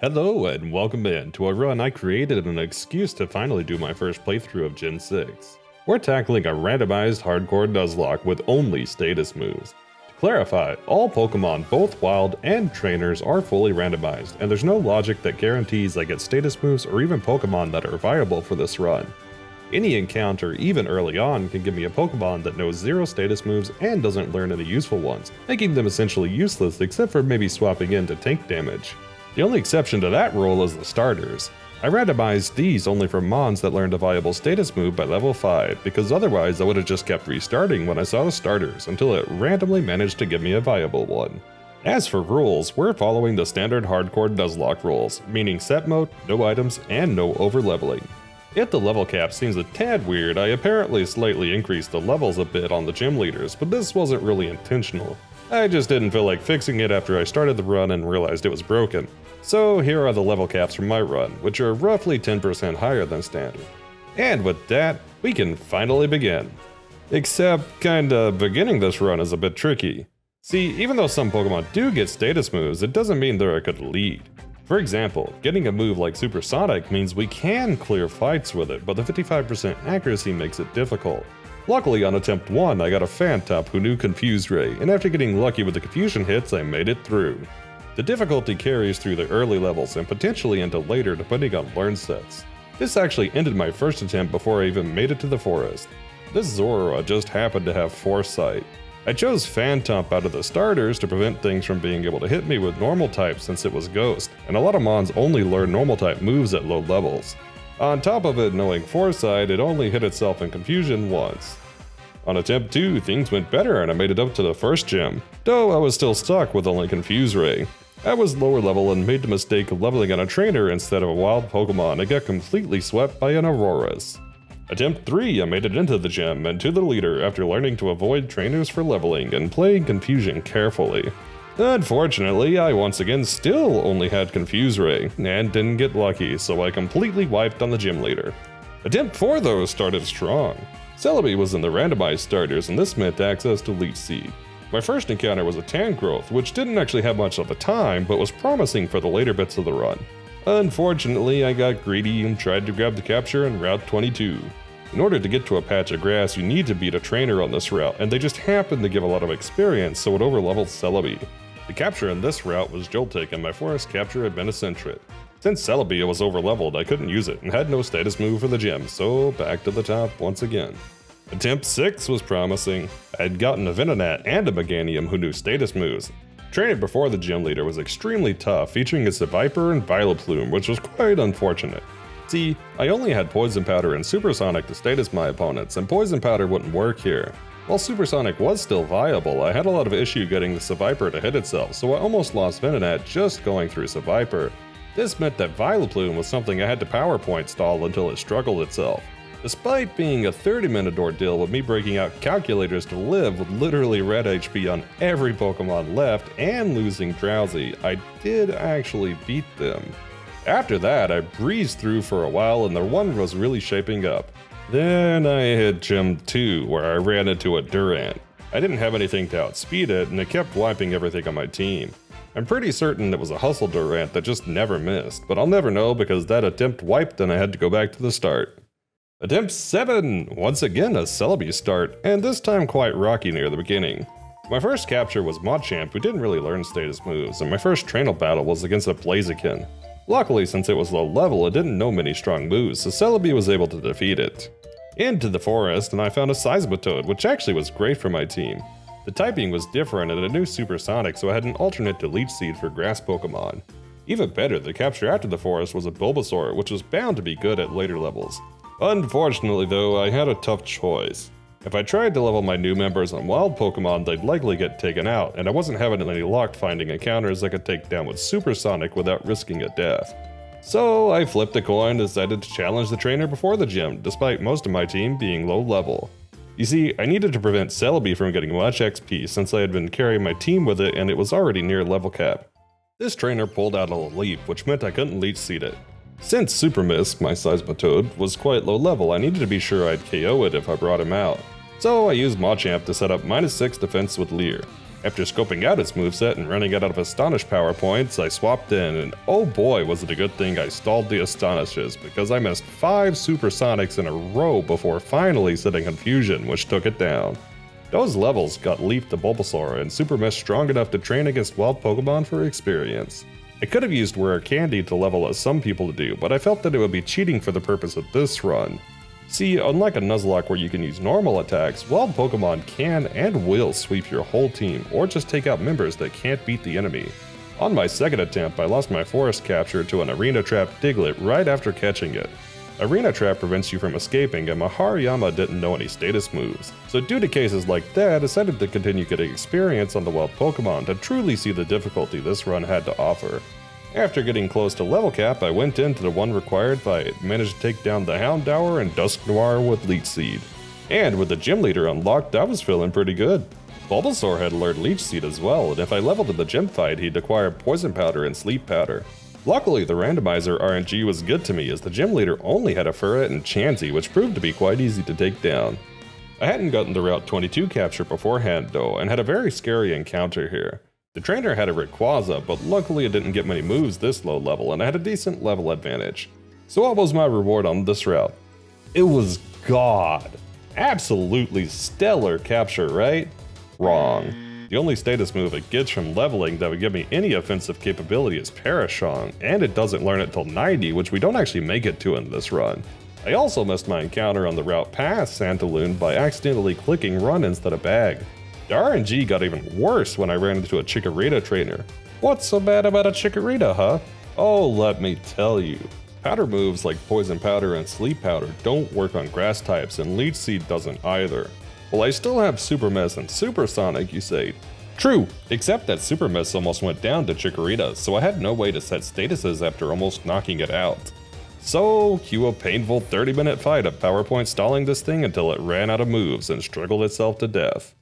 Hello and welcome in to a run I created an excuse to finally do my first playthrough of Gen 6. We're tackling a randomized hardcore Nuzlocke with only status moves. To clarify, all Pokemon, both wild and trainers, are fully randomized, and there's no logic that guarantees I get status moves or even Pokemon that are viable for this run. Any encounter, even early on, can give me a Pokemon that knows zero status moves and doesn't learn any useful ones, making them essentially useless except for maybe swapping in to tank damage. The only exception to that rule is the starters. I randomized these only for Mons that learned a viable status move by level 5, because otherwise I would have just kept restarting when I saw the starters until it randomly managed to give me a viable one. As for rules, we're following the standard hardcore Nuzlocke rules, meaning set mode, no items, and no overleveling. If the level cap seems a tad weird, I apparently slightly increased the levels a bit on the gym leaders, but this wasn't really intentional. I just didn't feel like fixing it after I started the run and realized it was broken. So here are the level caps from my run, which are roughly 10% higher than standard. And with that, we can finally begin. Except, kinda, beginning this run is a bit tricky. See, even though some Pokemon do get status moves, it doesn't mean they're a good lead. For example, getting a move like Supersonic means we can clear fights with it, but the 55% accuracy makes it difficult. Luckily on attempt 1 I got a Phantump who knew Confuse Ray, and after getting lucky with the confusion hits I made it through. The difficulty carries through the early levels and potentially into later depending on learn sets. This actually ended my first attempt before I even made it to the forest. This Zorua just happened to have Foresight, I chose Phantump out of the starters to prevent things from being able to hit me with normal type since it was Ghost, and a lot of Mons only learn normal type moves at low levels. On top of it knowing Foresight, it only hit itself in Confusion once. On attempt 2, things went better and I made it up to the first gym, though I was still stuck with only Confuse Ray. I was lower level and made the mistake of leveling on a trainer instead of a wild Pokemon and got completely swept by an Aurorus. Attempt 3, I made it into the gym and to the leader after learning to avoid trainers for leveling and playing Confusion carefully. Unfortunately, I once again still only had Confuse Ray, and didn't get lucky, so I completely wiped on the gym leader. Attempt 4 though started strong. Celebi was in the randomized starters and this meant access to Leech Seed. My first encounter was a Tangrowth, which didn't actually have much of the time, but was promising for the later bits of the run. Unfortunately, I got greedy and tried to grab the capture on Route 22. In order to get to a patch of grass, you need to beat a trainer on this route, and they just happen to give a lot of experience, so it overlevels Celebi. The capture in this route was Joltik, and my forest capture had been a Sentret. Since Celebi was overleveled, I couldn't use it, and had no status move for the gym, so back to the top once again. Attempt 6 was promising. I had gotten a Venonat and a Meganium who knew status moves, Training before the gym leader was extremely tough, featuring a Seviper and Vileplume, which was quite unfortunate. See, I only had Poison Powder and Supersonic to status my opponents, and Poison Powder wouldn't work here. While Supersonic was still viable, I had a lot of issue getting the Seviper to hit itself, so I almost lost Venonat just going through Seviper. This meant that Vileplume was something I had to PowerPoint stall until it struggled itself. Despite being a 30 minute ordeal with me breaking out calculators to live with literally red HP on every Pokemon left and losing Drowsy, I did actually beat them. After that, I breezed through for a while and the run was really shaping up. Then I hit Gym 2, where I ran into a Durant. I didn't have anything to outspeed it, and it kept wiping everything on my team. I'm pretty certain it was a hustle Durant that just never missed, but I'll never know because that attempt wiped and I had to go back to the start. Attempt 7! Once again a Celebi start, and this time quite rocky near the beginning. My first capture was Machamp, who didn't really learn status moves, and my first trainer battle was against a Blaziken. Luckily, since it was low level, it didn't know many strong moves, so Celebi was able to defeat it. Into the forest, and I found a Seismitoad, which actually was great for my team. The typing was different and a new Supersonic, so I had an alternate to Leech Seed for Grass Pokemon. Even better, the capture after the forest was a Bulbasaur, which was bound to be good at later levels. Unfortunately though, I had a tough choice. If I tried to level my new members on wild Pokemon, they'd likely get taken out, and I wasn't having any luck finding encounters I could take down with Supersonic without risking a death. So I flipped a coin and decided to challenge the trainer before the gym, despite most of my team being low level. You see, I needed to prevent Celebi from getting much XP since I had been carrying my team with it and it was already near level cap. This trainer pulled out a leap, which meant I couldn't leech seed it. Since Super Miss, my Seismitoad, was quite low level, I needed to be sure I'd KO it if I brought him out. So I used Machamp to set up minus 6 defense with Leer. After scoping out its moveset and running out of Astonish power points, I swapped in, and oh boy was it a good thing I stalled the Astonishes, because I missed 5 Supersonics in a row before finally setting Confusion, which took it down. Those levels got Leaf to Bulbasaur, and Super Mist strong enough to train against wild Pokemon for experience. I could have used Rare Candy to level as some people do, but I felt that it would be cheating for the purpose of this run. See, unlike a Nuzlocke where you can use normal attacks, wild Pokemon can and will sweep your whole team, or just take out members that can't beat the enemy. On my second attempt, I lost my forest capture to an Arena Trap Diglett right after catching it. Arena Trap prevents you from escaping, and Mahariyama didn't know any status moves. So due to cases like that, I decided to continue getting experience on the wild Pokemon to truly see the difficulty this run had to offer. After getting close to level cap, I went into the one required fight, managed to take down the Houndour and Dusknoir with Leech Seed. And with the gym leader unlocked, I was feeling pretty good. Bulbasaur had learned Leech Seed as well, and if I leveled in the gym fight, he'd acquire Poison Powder and Sleep Powder. Luckily, the randomizer RNG was good to me as the gym leader only had a Furret and Chansey, which proved to be quite easy to take down. I hadn't gotten the Route 22 capture beforehand though, and had a very scary encounter here. The trainer had a Rayquaza, but luckily it didn't get many moves this low level and I had a decent level advantage. So what was my reward on this route? It was God. Absolutely stellar capture, right? Wrong. The only status move it gets from leveling that would give me any offensive capability is Perish Song, and it doesn't learn it till 90, which we don't actually make it to in this run. I also missed my encounter on the route past Santalune by accidentally clicking run instead of bag. The RNG got even worse when I ran into a Chikorita trainer. What's so bad about a Chikorita, huh? Oh, let me tell you. Powder moves like Poison Powder and Sleep Powder don't work on grass types, and Leech Seed doesn't either. Well, I still have Super Mist and Supersonic, you say. True, except that Super Mist almost went down to Chikorita, so I had no way to set statuses after almost knocking it out. So, cue a painful 30 minute fight of PowerPoint stalling this thing until it ran out of moves and struggled itself to death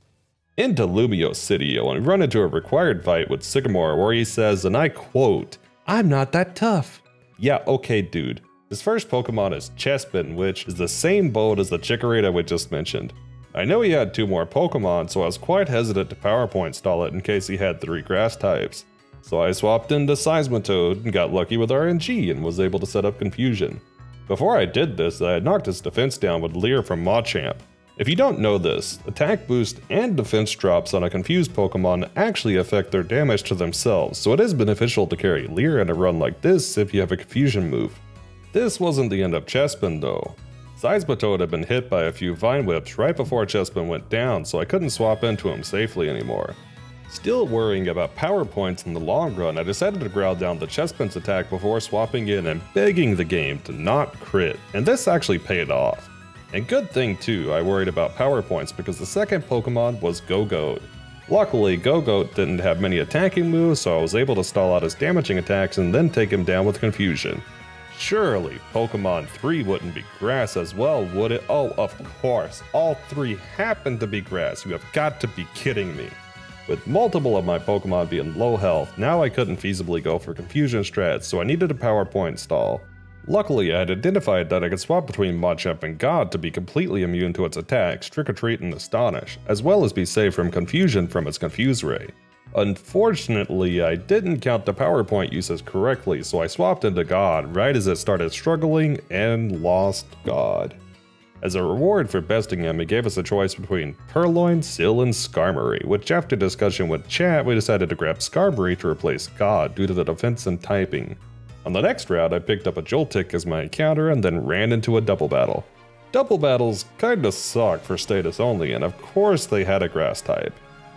into Lumiose City we run into a required fight with Sycamore where he says, and I quote, I'm not that tough. Yeah, okay, dude. His first Pokemon is Chespin, which is the same boat as the Chikorita we just mentioned. I know he had two more Pokemon, so I was quite hesitant to PowerPoint stall it in case he had three grass types. So I swapped into Seismitoad and got lucky with RNG and was able to set up Confusion. Before I did this, I had knocked his defense down with Leer from Machamp, if you don't know this, attack boost and defense drops on a confused Pokemon actually affect their damage to themselves, so it is beneficial to carry Leer in a run like this if you have a confusion move. This wasn't the end of Chespin though. Seismitoad had been hit by a few Vine Whips right before Chespin went down, so I couldn't swap into him safely anymore. Still worrying about power points in the long run, I decided to growl down the Chespin's attack before swapping in and begging the game to not crit, and this actually paid off. And good thing too, I worried about power points because the second Pokemon was Gogoat. Luckily, Gogoat didn't have many attacking moves, so I was able to stall out his damaging attacks and then take him down with Confusion. Surely, Pokemon 3 wouldn't be grass as well, would it? Oh, of course. All three happen to be grass. You have got to be kidding me. With multiple of my Pokemon being low health, now I couldn't feasibly go for Confusion strats, so I needed a Power Point stall. Luckily, I had identified that I could swap between Machamp and God to be completely immune to its attacks, Trick or Treat and Astonish, as well as be safe from confusion from its Confuse Ray. Unfortunately, I didn't count the PowerPoint uses correctly, so I swapped into God right as it started struggling and lost God. As a reward for besting him, he gave us a choice between Purrloin, Seel, and Skarmory, which after discussion with chat, we decided to grab Skarmory to replace God due to the defense and typing. On the next route, I picked up a Joltik as my encounter and then ran into a double battle. Double battles kinda suck for status only, and of course they had a grass type.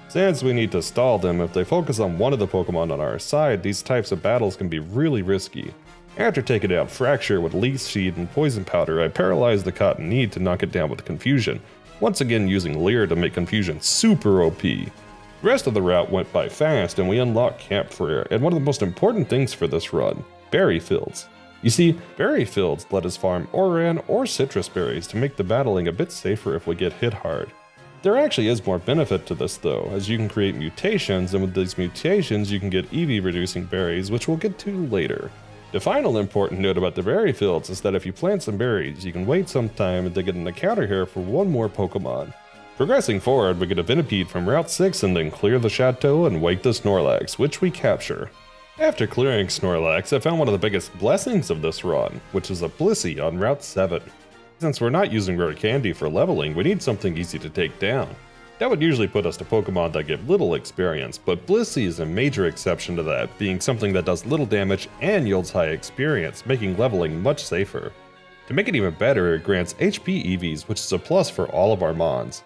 Since we need to stall them, if they focus on one of the Pokemon on our side, these types of battles can be really risky. After taking out Fraxure with Leech Seed and Poison Powder, I paralyzed the Cottonee to knock it down with Confusion, once again using Leer to make Confusion super OP. The rest of the route went by fast and we unlocked Camphrier, and one of the most important things for this run, berry fields. You see, berry fields let us farm Oran or Sitrus berries to make the battling a bit safer if we get hit hard. There actually is more benefit to this though, as you can create mutations, and with these mutations you can get EV reducing berries, which we'll get to later. The final important note about the berry fields is that if you plant some berries, you can wait some time they get an encounter here for one more Pokemon. Progressing forward, we get a Venipede from Route 6 and then clear the chateau and wake the Snorlax, which we capture. After clearing Snorlax, I found one of the biggest blessings of this run, which is a Blissey on Route 7. Since we're not using rare candy for leveling, we need something easy to take down. That would usually put us to Pokemon that give little experience, but Blissey is a major exception to that, being something that does little damage and yields high experience, making leveling much safer. To make it even better, it grants HP EVs, which is a plus for all of our Mons.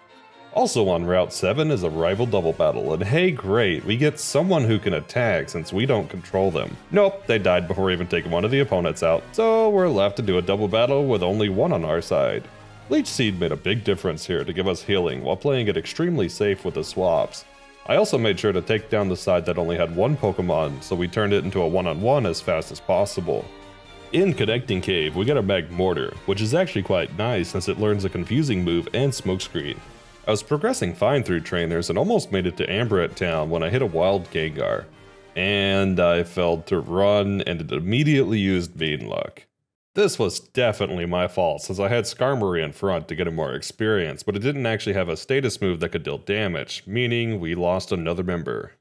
Also on Route 7 is a rival double battle, and hey great, we get someone who can attack since we don't control them. Nope, they died before even taking one of the opponents out, so we're left to do a double battle with only one on our side. Leech Seed made a big difference here to give us healing while playing it extremely safe with the swaps. I also made sure to take down the side that only had one Pokemon, so we turned it into a one-on-one -on -one as fast as possible. In Connecting Cave, we get a Magmortar, which is actually quite nice since it learns a confusing move and smokescreen. I was progressing fine through trainers and almost made it to Ambrette Town when I hit a wild Gengar. And I failed to run and it immediately used Mean Look. This was definitely my fault since I had Skarmory in front to get him more experience, but it didn't actually have a status move that could deal damage, meaning we lost another member.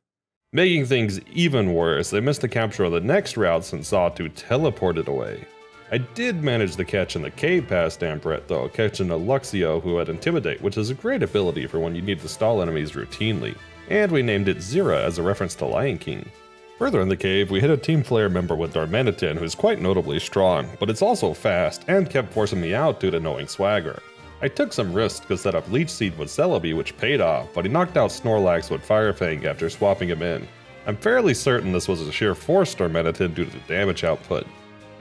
Making things even worse, they missed the capture of the next route since Xatu teleported away. I did manage the catch in the cave past Ambrette though, catching a Luxio who had Intimidate, which is a great ability for when you need to stall enemies routinely, and we named it Zira as a reference to Lion King. Further in the cave, we hit a Team Flare member with Darmanitan who's quite notably strong, but it's also fast and kept forcing me out due to knowing Swagger. I took some risks to set up Leech Seed with Celebi which paid off, but he knocked out Snorlax with Fire Fang after swapping him in. I'm fairly certain this was a sheer force Darmanitan due to the damage output.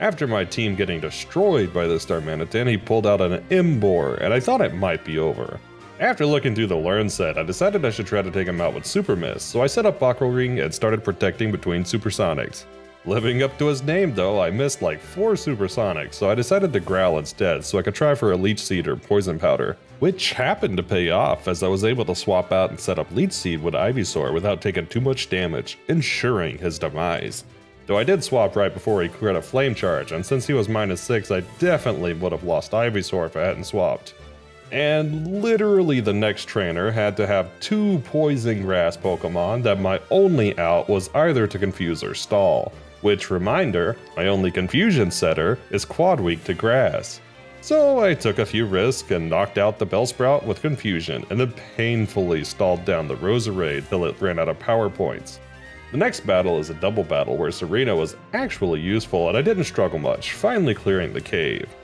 After my team getting destroyed by this Darmanitan, he pulled out an Emboar, and I thought it might be over. After looking through the Learn set, I decided I should try to take him out with Super Miss, so I set up Aqua Ring and started protecting between Supersonics. Living up to his name though, I missed like 4 Supersonics, so I decided to Growl instead so I could try for a Leech Seed or Poison Powder, which happened to pay off as I was able to swap out and set up Leech Seed with Ivysaur without taking too much damage, ensuring his demise. Though I did swap right before he cleared a flame charge, and since he was minus 6, I definitely would have lost Ivysaur if I hadn't swapped. And literally the next trainer had to have two Poison Grass Pokemon that my only out was either to confuse or stall. Which reminder, my only confusion setter is quad weak to grass. So I took a few risks and knocked out the Bellsprout with confusion and then painfully stalled down the Roserade till it ran out of power points. The next battle is a double battle where Serena was actually useful and I didn't struggle much, finally clearing the cave.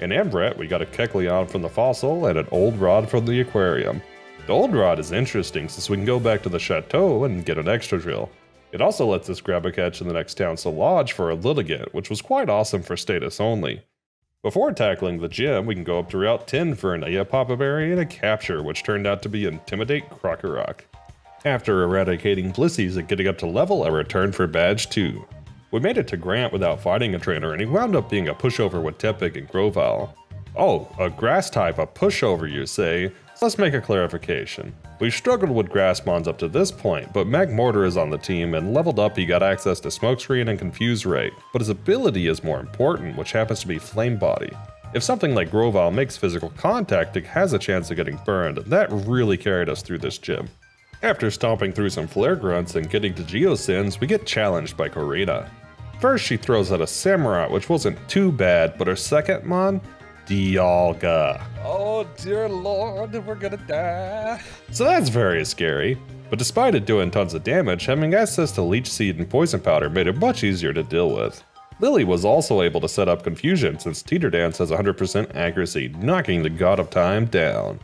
In Ambrette, we got a Kecleon from the fossil and an Old Rod from the aquarium. The Old Rod is interesting since we can go back to the chateau and get an extra drill. It also lets us grab a catch in the next town to lodge for a Lilligant, which was quite awesome for status only. Before tackling the gym, we can go up to Route 10 for an Papa Berry and a capture, which turned out to be Intimidate Krokorok. After eradicating Blisseys and getting up to level, I returned for Badge 2. We made it to Grant without fighting a trainer, and he wound up being a pushover with Tepig and Grovyle. Oh, a grass type, a pushover, you say? let's make a clarification. We've struggled with grass mons up to this point, but Magmortar is on the team, and leveled up he got access to Smokescreen and Confuse Ray, but his ability is more important, which happens to be Flame Body. If something like Grovyle makes physical contact, it has a chance of getting burned, and that really carried us through this gym. After stomping through some flare grunts and getting to Geosenge, we get challenged by Korrina. First, she throws out a Samurott, which wasn't too bad, but her second mon, Dialga. Oh dear lord, we're gonna die. So that's very scary. But despite it doing tons of damage, having access to Leech Seed and Poison Powder made it much easier to deal with. Lily was also able to set up confusion since Teeter Dance has 100% accuracy, knocking the God of Time down.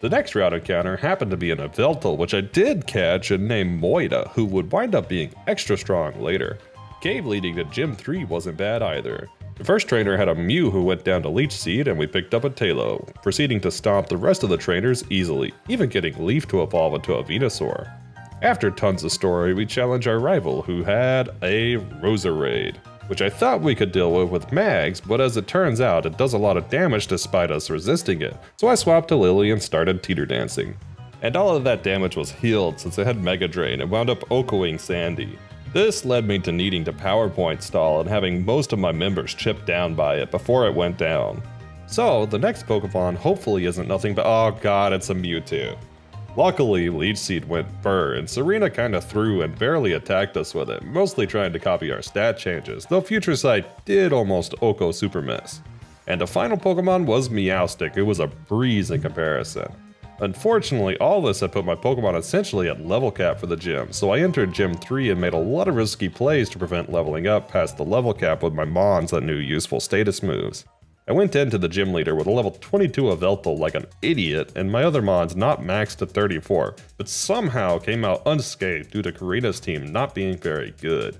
The next route encounter happened to be an Yveltal, which I did catch and named Moida, who would wind up being extra strong later. Cave leading to Gym 3 wasn't bad either. The first trainer had a Mew who went down to Leech Seed and we picked up a Taillow, proceeding to stomp the rest of the trainers easily, even getting Leaf to evolve into a Venusaur. After tons of story, we challenge our rival who had a Roserade which I thought we could deal with with mags, but as it turns out, it does a lot of damage despite us resisting it, so I swapped to Lily and started teeter dancing. And all of that damage was healed since it had Mega Drain and wound up OHKOing Sandy. This led me to needing to PowerPoint stall and having most of my members chipped down by it before it went down. So, the next Pokemon hopefully isn't nothing but- oh god, it's a Mewtwo. Luckily, Leech Seed went Burr, and Serena kinda threw and barely attacked us with it, mostly trying to copy our stat changes, though Future Sight did almost OHKO Super Miss. And the final Pokemon was Meowstic, it was a breeze in comparison. Unfortunately, all this had put my Pokemon essentially at level cap for the gym, so I entered Gym 3 and made a lot of risky plays to prevent leveling up past the level cap with my Mons that knew useful status moves. I went into the gym leader with a level 22 of Yveltal like an idiot, and my other Mons not maxed to 34, but somehow came out unscathed due to Korrina's team not being very good.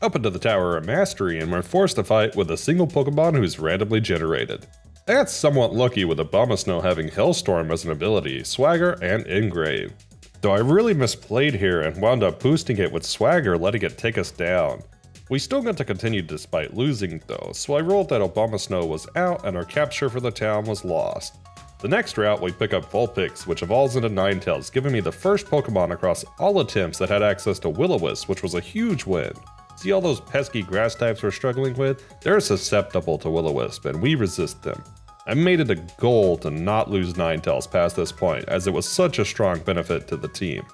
Up into the Tower of Mastery and were forced to fight with a single Pokemon who's randomly generated. Got somewhat lucky with Abomasnow having Hellstorm as an ability, Swagger, and Ingrain. Though I really misplayed here and wound up boosting it with Swagger letting it take us down. We still got to continue despite losing though, so I rolled that Abomasnow was out and our capture for the town was lost. The next route we pick up Vulpix, which evolves into Ninetales, giving me the first Pokemon across all attempts that had access to Will-O-Wisp, which was a huge win. See all those pesky grass types we're struggling with? They're susceptible to Will-O-Wisp, and we resist them. I made it a goal to not lose Ninetales past this point, as it was such a strong benefit to the team.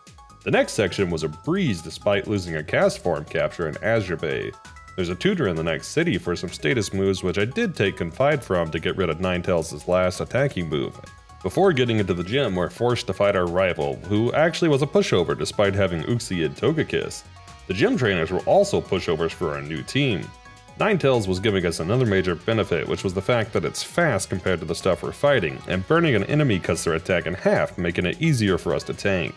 The next section was a breeze despite losing a Castform capture in Azure Bay. There's a tutor in the next city for some status moves which I did take Confide from to get rid of Ninetales' last attacking move. Before getting into the gym, we're forced to fight our rival, who actually was a pushover despite having Uxie and Togekiss. The gym trainers were also pushovers for our new team. Ninetales was giving us another major benefit, which was the fact that it's fast compared to the stuff we're fighting, and burning an enemy cuts their attack in half, making it easier for us to tank.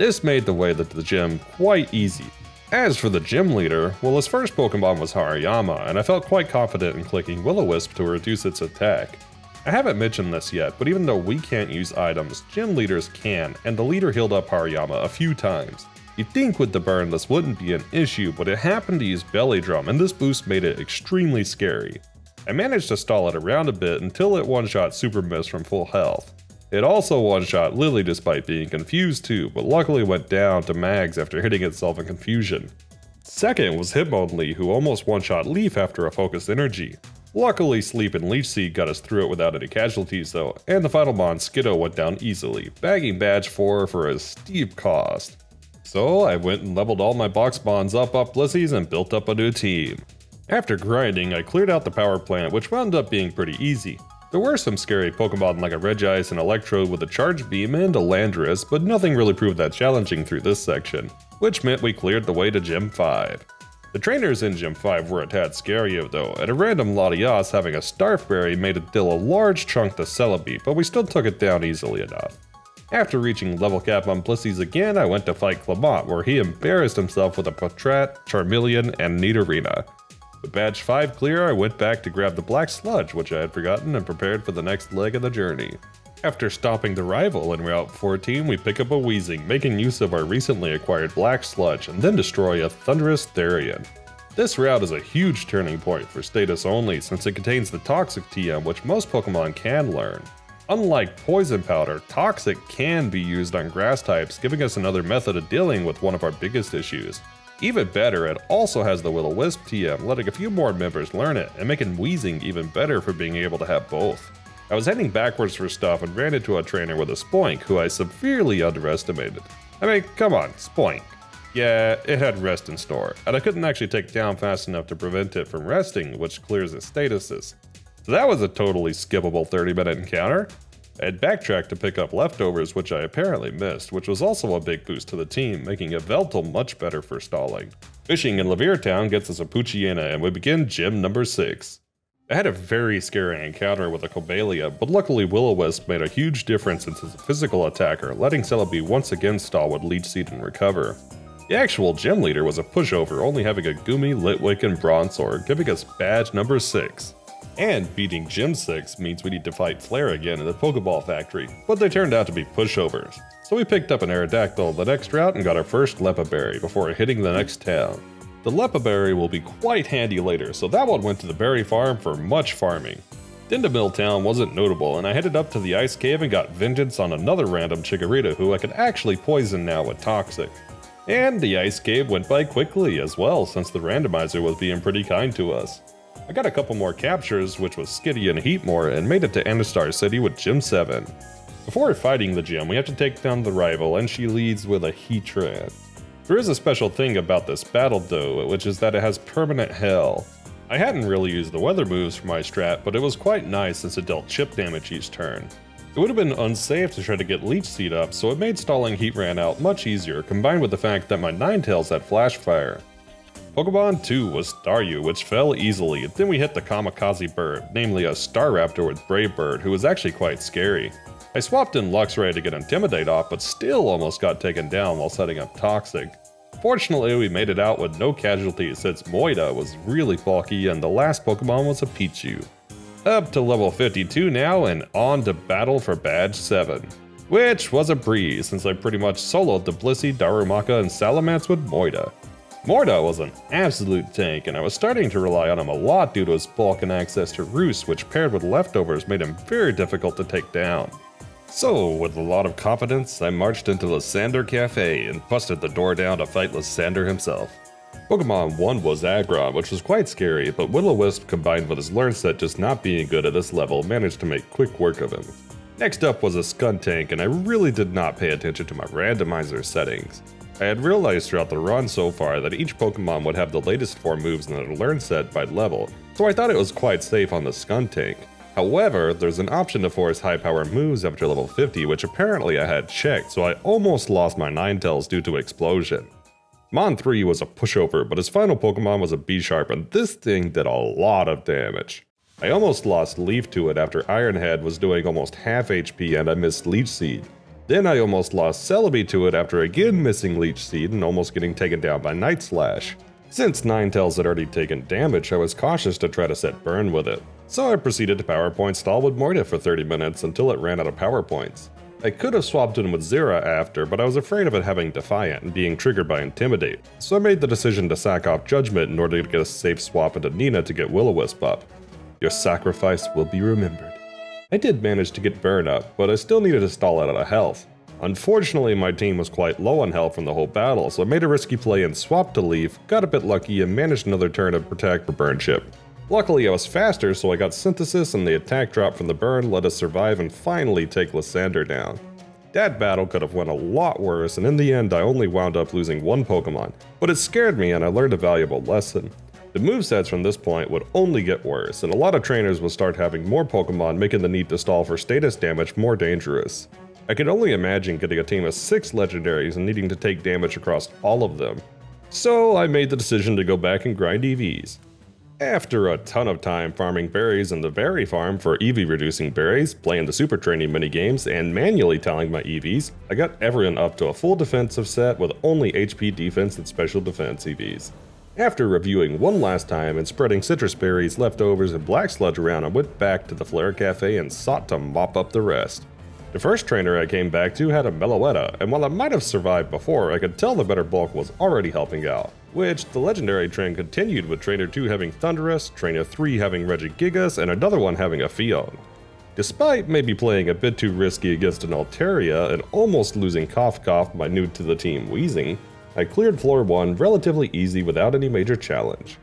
This made the way to the gym quite easy. As for the gym leader, well his first Pokemon was Hariyama, and I felt quite confident in clicking Will-O-Wisp to reduce its attack. I haven't mentioned this yet, but even though we can't use items, gym leaders can, and the leader healed up Hariyama a few times. You'd think with the burn this wouldn't be an issue, but it happened to use Belly Drum, and this boost made it extremely scary. I managed to stall it around a bit until it one-shot Super Miss from full health. It also one-shot Lily despite being confused too, but luckily went down to Mags after hitting itself in confusion. Second was Hitmonlee who almost one-shot Leaf after a focused energy. Luckily Sleep and Leech Seed got us through it without any casualties though, and the final mon Skiddo went down easily, bagging badge 4 for a steep cost. So I went and leveled all my box bonds up up Blissies and built up a new team. After grinding, I cleared out the power plant, which wound up being pretty easy. There were some scary Pokemon like a Regice and Electrode with a Charge Beam and a Landorus, but nothing really proved that challenging through this section, which meant we cleared the way to Gym 5. The trainers in Gym 5 were a tad scarier though, and a random Latias having a Starfberry made it deal a large chunk to Celebi, but we still took it down easily enough. After reaching level cap on Blissies again, I went to fight Clemont, where he embarrassed himself with a Patrat, Charmeleon, and Nidorina. With badge 5 clear, I went back to grab the black sludge, which I had forgotten, and prepared for the next leg of the journey. After stopping the rival in Route 14, we pick up a Weezing, making use of our recently acquired black sludge, and then destroy a Thundurus Therian. This route is a huge turning point for status only since it contains the Toxic TM which most Pokemon can learn. Unlike Poison Powder, Toxic can be used on grass types, giving us another method of dealing with one of our biggest issues. Even better, it also has the Will-O-Wisp TM, letting a few more members learn it, and making Weezing even better for being able to have both. I was heading backwards for stuff and ran into a trainer with a Spoink who I severely underestimated. I mean, come on, Spoink. Yeah, it had rest in store, and I couldn't actually take down fast enough to prevent it from resting, which clears its statuses. So that was a totally skippable 30 minute encounter. I had backtracked to pick up leftovers, which I apparently missed, which was also a big boost to the team, making Yveltal much better for stalling. Fishing in Laverre Town gets us a Poochyena, and we begin gym number 6. I had a very scary encounter with a Cobalion, but luckily Will-O-Wisp made a huge difference into a physical attacker, letting Celebi once again stall with Leech Seed and recover. The actual gym leader was a pushover, only having a Goomy, Litwick, and Bronzor, giving us badge number 6. And beating Gym 6 means we need to fight Flare again in the Pokeball factory, but they turned out to be pushovers. So we picked up an Aerodactyl the next route and got our first Leppa Berry before hitting the next town. The Leppa Berry will be quite handy later, so that one went to the berry farm for much farming. Dendemille Town wasn't notable, and I headed up to the Ice Cave and got vengeance on another random Chikorita who I could actually poison now with Toxic. And the Ice Cave went by quickly as well, since the randomizer was being pretty kind to us. I got a couple more captures, which was Skitty and Heatmor, and made it to Anistar City with Gym 7. Before fighting the gym, we have to take down the rival, and she leads with a Heatran. There is a special thing about this battle though, which is that it has permanent hell. I hadn't really used the weather moves for my strat, but it was quite nice since it dealt chip damage each turn. It would have been unsafe to try to get Leech Seed up, so it made stalling Heatran out much easier, combined with the fact that my Ninetales had Flash Fire. Pokemon 2 was Staryu, which fell easily, then we hit the Kamikaze Bird, namely a Staraptor with Brave Bird, who was actually quite scary. I swapped in Luxray to get Intimidate off, but still almost got taken down while setting up Toxic. Fortunately, we made it out with no casualties since Moida was really bulky and the last Pokemon was a Pichu. Up to level 52 now and on to battle for Badge 7. Which was a breeze since I pretty much soloed the Blissey, Darumaka, and Salamence with Moida. Morda was an absolute tank, and I was starting to rely on him a lot due to his bulk and access to Roost, which paired with leftovers made him very difficult to take down. So, with a lot of confidence, I marched into Lysandre Cafe and busted the door down to fight Lysandre himself. Pokemon 1 was Aggron, which was quite scary, but Will-O-Wisp combined with his learn set just not being good at this level managed to make quick work of him. Next up was a Skuntank, and I really did not pay attention to my randomizer settings. I had realized throughout the run so far that each Pokemon would have the latest 4 moves in their learn set by level, so I thought it was quite safe on the Skuntank. However, there's an option to force high power moves after level 50 which apparently I had checked, so I almost lost my Ninetales due to Explosion. Mon 3 was a pushover, but his final Pokemon was a Bisharp and this thing did a lot of damage. I almost lost Leaf to it after Iron Head was doing almost half HP and I missed Leech Seed. Then I almost lost Celebi to it after again missing Leech Seed and almost getting taken down by Night Slash. Since Ninetales had already taken damage, I was cautious to try to set burn with it. So I proceeded to PowerPoint stall with Moida for 30 minutes until it ran out of power points. I could have swapped in with Zera after, but I was afraid of it having Defiant and being triggered by Intimidate, so I made the decision to sack off Judgment in order to get a safe swap into Nina to get Will-O-Wisp up. Your sacrifice will be remembered. I did manage to get Burn up, but I still needed to stall out of health. Unfortunately, my team was quite low on health from the whole battle, so I made a risky play and swapped to Leaf, got a bit lucky, and managed another turn of Protect for Burn Chip. Luckily, I was faster, so I got Synthesis and the attack drop from the burn let us survive and finally take Lysandre down. That battle could have went a lot worse, and in the end I only wound up losing one Pokemon, but it scared me and I learned a valuable lesson. The movesets from this point would only get worse, and a lot of trainers would start having more Pokemon, making the need to stall for status damage more dangerous. I could only imagine getting a team of 6 legendaries and needing to take damage across all of them. So I made the decision to go back and grind EVs. After a ton of time farming berries in the berry farm for EV reducing berries, playing the super training minigames, and manually telling my EVs, I got everyone up to a full defensive set with only HP defense and special defense EVs. After reviewing one last time and spreading citrus berries, leftovers, and black sludge around, I went back to the Flare Cafe and sought to mop up the rest. The first trainer I came back to had a Meloetta, and while I might have survived before, I could tell the better bulk was already helping out. Which the legendary trend continued with Trainer 2 having Thundurus, Trainer 3 having Regigigas, and another one having a Phione. Despite maybe playing a bit too risky against an Altaria and almost losing Cough Cough by new to the team Weezing, I cleared floor 1 relatively easy without any major challenge.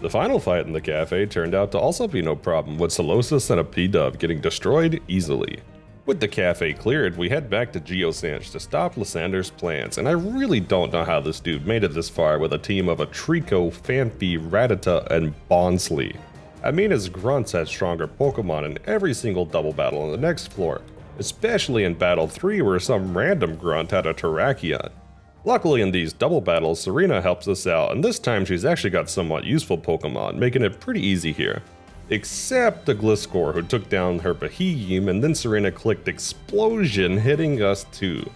The final fight in the cafe turned out to also be no problem with Solosis and a Pidove getting destroyed easily. With the cafe cleared, we head back to Geosenge to stop Lysandre's plans, and I really don't know how this dude made it this far with a team of a Treecko, Phanpy, Rattata, and Bonsly. I mean his grunts had stronger Pokemon in every single double battle on the next floor, especially in Battle 3 where some random grunt had a Terrakion. Luckily in these double battles, Serena helps us out, and this time she's actually got somewhat useful Pokemon, making it pretty easy here. Except the Gliscor who took down her Beheeyem and then Serena clicked Explosion hitting us too.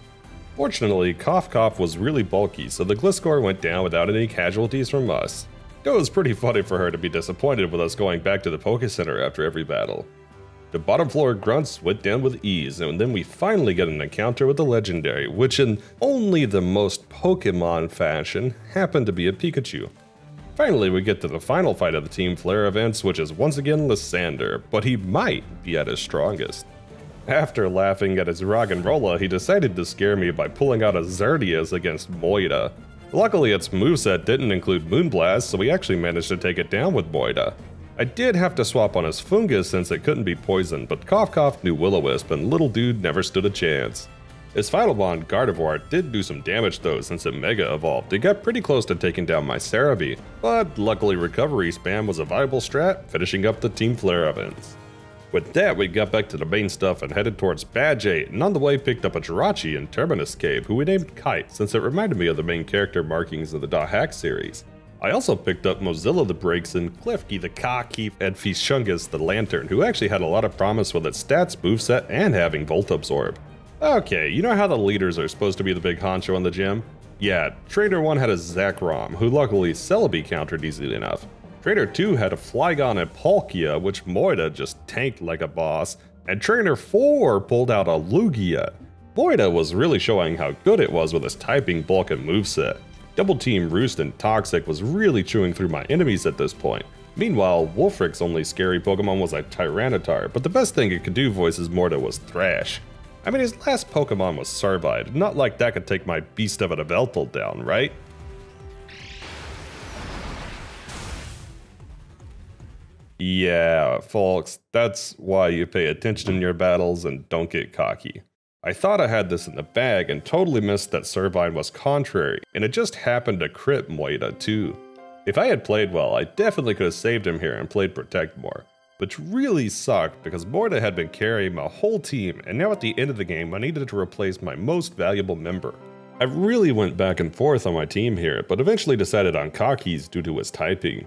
Fortunately, Cough Cough was really bulky so the Gliscor went down without any casualties from us. It was pretty funny for her to be disappointed with us going back to the Poke Center after every battle. The bottom floor grunts went down with ease, and then we finally get an encounter with the legendary, which in only the most Pokemon fashion happened to be a Pikachu. Finally, we get to the final fight of the Team Flare events, which is once again Lysandre, but he might be at his strongest. After laughing at his rock and rolla, he decided to scare me by pulling out a Xerneas against Moida. Luckily, its moveset didn't include Moonblast, so we actually managed to take it down with Moida. I did have to swap on his fungus since it couldn't be poisoned, but Cough Cough knew Will-O-Wisp and little dude never stood a chance. His final bond, Gardevoir, did do some damage though since it Mega evolved. It got pretty close to taking down my Celebi, but luckily Recovery Spam was a viable strat, finishing up the Team Flare events. With that, we got back to the main stuff and headed towards Badge 8, and on the way picked up a Jirachi in Terminus Cave, who we named Kite since it reminded me of the main character markings of the Dot Hack series. I also picked up Mozilla the Brakes and Klefki the Cockheap and Fischungus the Lanturn, who actually had a lot of promise with its stats, moveset, and having Volt Absorb. Okay, you know how the leaders are supposed to be the big honcho in the gym? Yeah, Trainer 1 had a Zekrom, who luckily Celebi countered easily enough. Trainer 2 had a Flygon and Palkia, which Moida just tanked like a boss, and Trainer 4 pulled out a Lugia. Moida was really showing how good it was with its typing, bulk, and moveset. Double Team Roost and Toxic was really chewing through my enemies at this point. Meanwhile, Wulfric's only scary Pokemon was a Tyranitar, but the best thing it could do voices Morta was Thrash. I mean, his last Pokemon was Servine, not like that could take my Beast of a Yveltal down, right? Yeah, folks, that's why you pay attention in your battles and don't get cocky. I thought I had this in the bag and totally missed that Servine was contrary, and it just happened to crit Moida too. If I had played well, I definitely could have saved him here and played Protect more, which really sucked because Moida had been carrying my whole team, and now at the end of the game I needed to replace my most valuable member. I really went back and forth on my team here, but eventually decided on Kaki's due to his typing.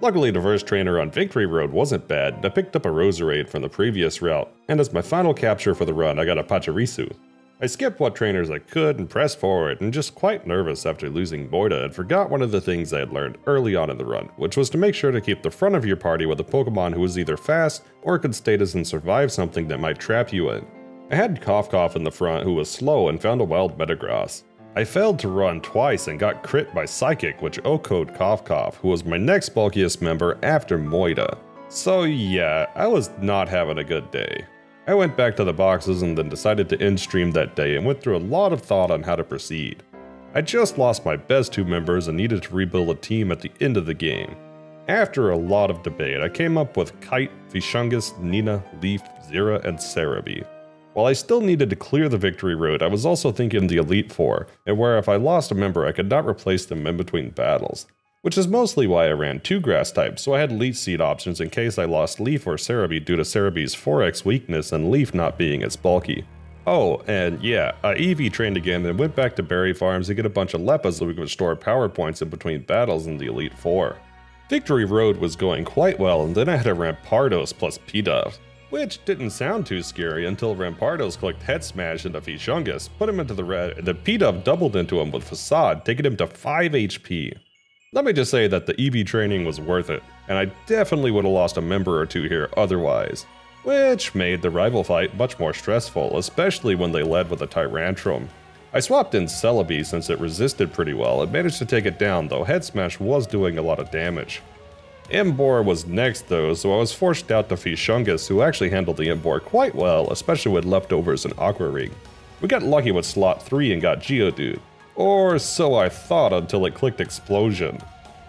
Luckily, the first trainer on Victory Road wasn't bad, and I picked up a Roserade from the previous route, and as my final capture for the run, I got a Pachirisu. I skipped what trainers I could and pressed forward, and just quite nervous after losing Moida and forgot one of the things I had learned early on in the run, which was to make sure to keep the front of your party with a Pokemon who was either fast or could status and survive something that might trap you in. I had Cough Cough in the front who was slow and found a wild Metagross. I failed to run twice and got crit by Psychic, which Cough Cough, who was my next bulkiest member after Moida. So yeah, I was not having a good day. I went back to the boxes and then decided to end stream that day and went through a lot of thought on how to proceed. I just lost my best two members and needed to rebuild a team at the end of the game. After a lot of debate, I came up with Kite, Fischungus, Nina, Leaf, Zira, and Celebi. While I still needed to clear the victory road, I was also thinking the Elite Four, and where if I lost a member I could not replace them in between battles. Which is mostly why I ran two grass types, so I had Leech Seed options in case I lost Leaf or Celebi due to Celebi's 4x weakness and Leaf not being as bulky. Oh, and yeah, I EV trained again and went back to berry farms to get a bunch of Leppas so we could store power points in between battles in the Elite Four. Victory Road was going quite well, and then I had a Rampardos plus Pidove. Which didn't sound too scary until Rampardos clicked Head Smash into Fischungus, put him into the red, and the P-Dub doubled into him with Facade, taking him to 5 HP. Let me just say that the EV training was worth it, and I definitely would have lost a member or two here otherwise. Which made the rival fight much more stressful, especially when they led with a Tyrantrum. I swapped in Celebi since it resisted pretty well and managed to take it down, though Head Smash was doing a lot of damage. Emboar was next though, so I was forced out to Fischungus, who actually handled the Emboar quite well, especially with leftovers and Aqua Ring. We got lucky with slot 3 and got Geodude. Or so I thought until it clicked Explosion.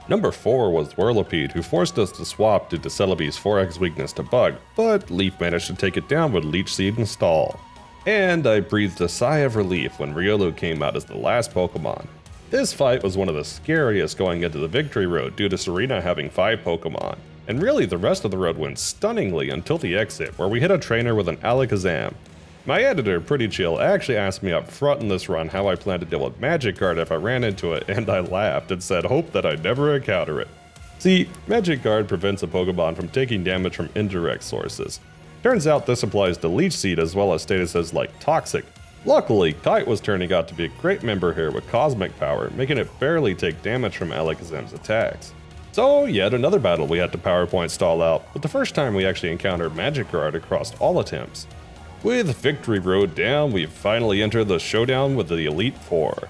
Number 4 was Whirlipede, who forced us to swap due to Celebi's 4x weakness to Bug, but Leaf managed to take it down with Leech Seed and Stall. And I breathed a sigh of relief when Riolu came out as the last Pokemon. This fight was one of the scariest going into the victory road due to Serena having 5 Pokemon, and really the rest of the road went stunningly until the exit where we hit a trainer with an Alakazam. My editor, Pretty Chill, actually asked me up front in this run how I plan to deal with Magic Guard if I ran into it, and I laughed and said hope that I never encounter it. See, Magic Guard prevents a Pokemon from taking damage from indirect sources. Turns out this applies to Leech Seed as well as statuses like Toxic, Luckily, Kite was turning out to be a great member here with cosmic power, making it barely take damage from Alakazam's attacks. So yet another battle we had to PowerPoint stall out, but the first time we actually encountered Magic Guard across all attempts. With Victory Road down, we finally enter the showdown with the Elite Four.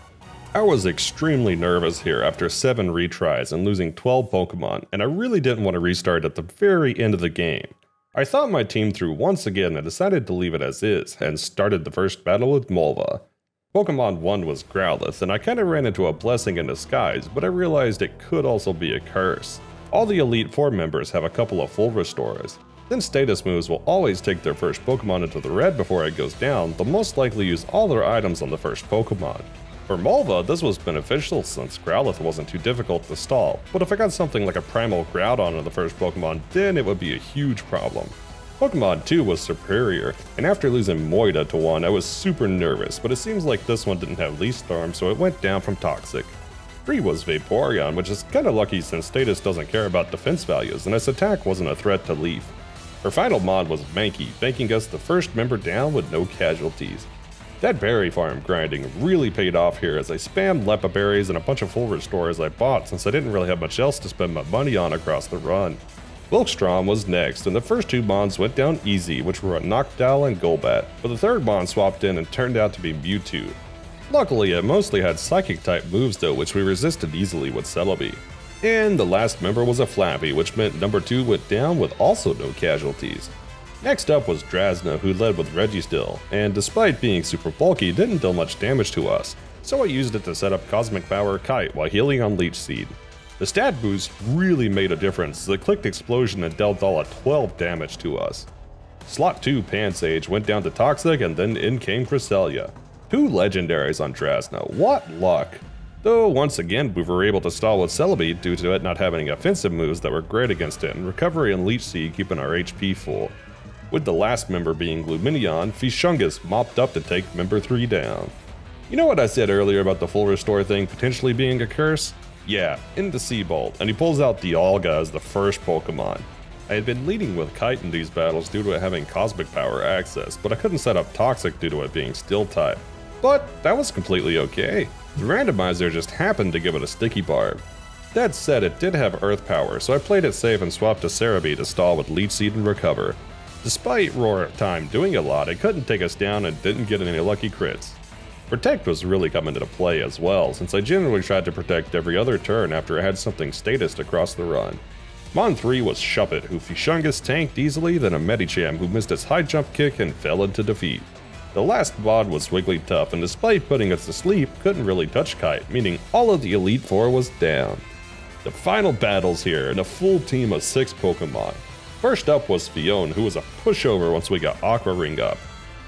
I was extremely nervous here after 7 retries and losing 12 Pokemon, and I really didn't want to restart at the very end of the game. I thought my team through once again and decided to leave it as is, and started the first battle with Malva. Pokemon 1 was Growlithe, and I kinda ran into a blessing in disguise, but I realized it could also be a curse. All the Elite Four members have a couple of full restores. Then status moves will always take their first Pokemon into the red before it goes down, they'll most likely use all their items on the first Pokemon. For Malva, this was beneficial since Growlithe wasn't too difficult to stall, but if I got something like a Primal Groudon on the first Pokemon, then it would be a huge problem. Pokemon 2 was Serperior, and after losing Moida to 1, I was super nervous, but it seems like this one didn't have Leaf Storm, so it went down from Toxic. 3 was Vaporeon, which is kinda lucky since Status doesn't care about defense values, and its attack wasn't a threat to Leaf. Her final mod was Mankey, making us the first member down with no casualties. That berry farm grinding really paid off here as I spammed Leppa berries and a bunch of full restores I bought since I didn't really have much else to spend my money on across the run. Wikstrom was next, and the first two bonds went down easy, which were a Noctowl and Golbat, but the third bond swapped in and turned out to be Mewtwo. Luckily, it mostly had Psychic type moves though, which we resisted easily with Celebi. And the last member was a Flappy, which meant number 2 went down with also no casualties. Next up was Drasna, who led with Registeel, and despite being super bulky, didn't deal much damage to us, so I used it to set up Cosmic Power Kite while healing on Leech Seed. The stat boost really made a difference, the clicked explosion and dealt all at 12 damage to us. Slot 2 Pansage went down to Toxic and then in came Cresselia. Two legendaries on Drasna, what luck! Though once again we were able to stall with Celebi due to it not having offensive moves that were great against it and Recovery and Leech Seed keeping our HP full with the last member being Lumineon, Fischungus mopped up to take member 3 down. You know what I said earlier about the full restore thing potentially being a curse? Yeah, into Siebold, and he pulls out Dialga as the first Pokemon. I had been leading with Kite in these battles due to it having Cosmic Power access, but I couldn't set up Toxic due to it being Steel type. But that was completely okay. The randomizer just happened to give it a Sticky Barb. That said, it did have Earth Power, so I played it safe and swapped to Celebi to stall with Leech Seed and Recover, Despite Roar Time doing a lot, it couldn't take us down and didn't get any lucky crits. Protect was really coming into play as well, since I generally tried to protect every other turn after I had something statist across the run. Mon 3 was Shuppet, who Fischungus tanked easily, then a Medicham who missed its high jump kick and fell into defeat. The last mod was Wigglytuff, and despite putting us to sleep, couldn't really touch Kite, meaning all of the Elite Four was down. The final battles here, and a full team of 6 Pokemon. First up was Phione, who was a pushover once we got Aqua Ring up.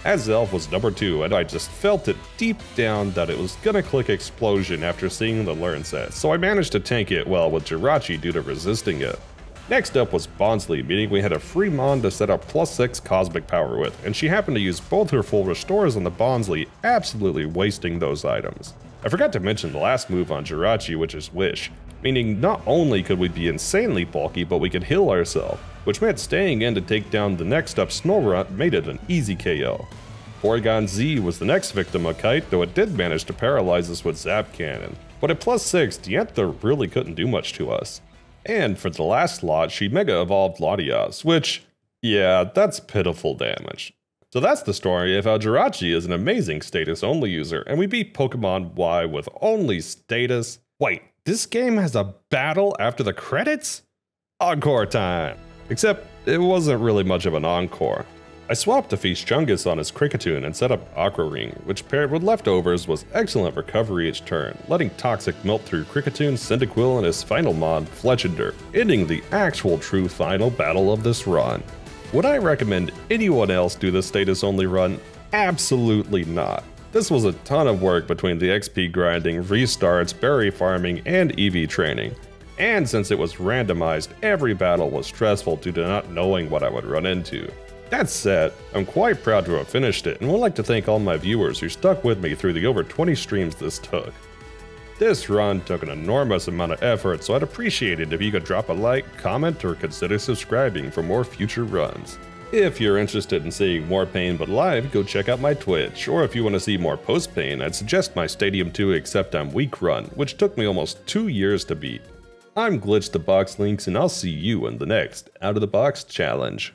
Azelf was number 2, and I just felt it deep down that it was gonna click Explosion after seeing the learn set, so I managed to tank it well with Jirachi due to resisting it. Next up was Bonsly, meaning we had a free Mon to set up plus 6 Cosmic Power with, and she happened to use both her full restores on the Bonsly, absolutely wasting those items. I forgot to mention the last move on Jirachi, which is Wish, meaning not only could we be insanely bulky, but we could heal ourselves which meant staying in to take down the next up Snorunt made it an easy KO. Porygon Z was the next victim of Kite, though it did manage to paralyze us with Zap Cannon. But at plus 6, Diantha really couldn't do much to us. And for the last lot, she Mega Evolved Latias, which, yeah, that's pitiful damage. So that's the story of how Jirachi is an amazing status only user, and we beat Pokemon Y with only status. Wait, this game has a battle after the credits? Encore time! Except, it wasn't really much of an encore. I swapped to Fischungus on his Kricketune and set up Aqua Ring, which paired with leftovers was excellent recovery each turn, letting Toxic melt through Kricketune, Cyndaquil, and his final mod, Fletchinder, ending the actual true final battle of this run. Would I recommend anyone else do the status only run? Absolutely not. This was a ton of work between the XP grinding, restarts, berry farming, and EV training and since it was randomized, every battle was stressful due to not knowing what I would run into. That said, I'm quite proud to have finished it and would like to thank all my viewers who stuck with me through the over 20 streams this took. This run took an enormous amount of effort, so I'd appreciate it if you could drop a like, comment, or consider subscribing for more future runs. If you're interested in seeing more Pain but live, go check out my Twitch, or if you want to see more post Pain, I'd suggest my Stadium 2 Except I'm Weak run, which took me almost 2 years to beat. I'm Glitch the Box Lynx, and I'll see you in the next Out of the Box Challenge.